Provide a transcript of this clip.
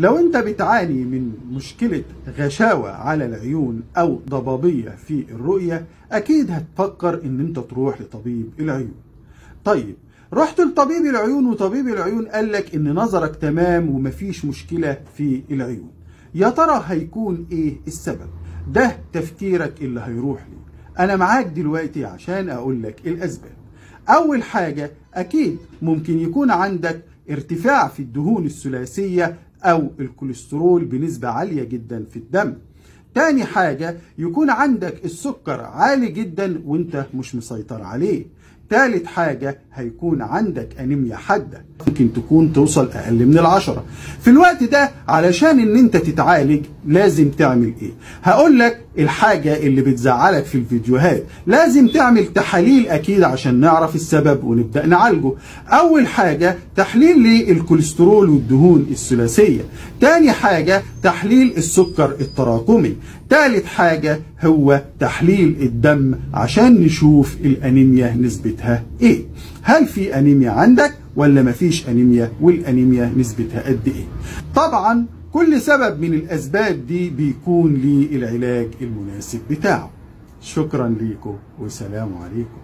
لو انت بتعاني من مشكلة غشاوة على العيون أو ضبابية في الرؤية أكيد هتفكر إن أنت تروح لطبيب العيون. طيب رحت لطبيب العيون وطبيب العيون قال لك إن نظرك تمام ومفيش مشكلة في العيون. يا ترى هيكون إيه السبب؟ ده تفكيرك اللي هيروح لي أنا معاك دلوقتي عشان أقول لك الأسباب. أول حاجة أكيد ممكن يكون عندك ارتفاع في الدهون الثلاثية أو الكوليسترول بنسبة عالية جدا في الدم. تاني حاجة يكون عندك السكر عالي جدا وانت مش مسيطر عليه. تالت حاجة هيكون عندك أنيميا حادة. ممكن تكون توصل أقل من العشرة. في الوقت ده علشان إن أنت تتعالج لازم تعمل إيه؟ هقول لك الحاجة اللي بتزعلك في الفيديوهات. لازم تعمل تحاليل أكيد عشان نعرف السبب ونبدأ نعالجه. أول حاجة تحليل للكوليسترول والدهون الثلاثية. تاني حاجة تحليل السكر التراكمي. تالت حاجة هو تحليل الدم عشان نشوف الأنيميا نسبتها إيه. هل في أنيميا عندك ولا مفيش أنيميا؟ والأنيميا نسبتها قد إيه؟ طبعا كل سبب من الأسباب دي بيكون ليه العلاج المناسب بتاعه. شكرا ليكم وسلام عليكم.